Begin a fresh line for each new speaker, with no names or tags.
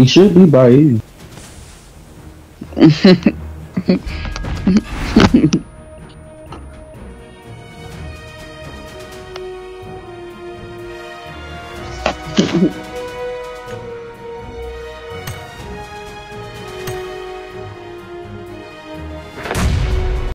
He should be by you.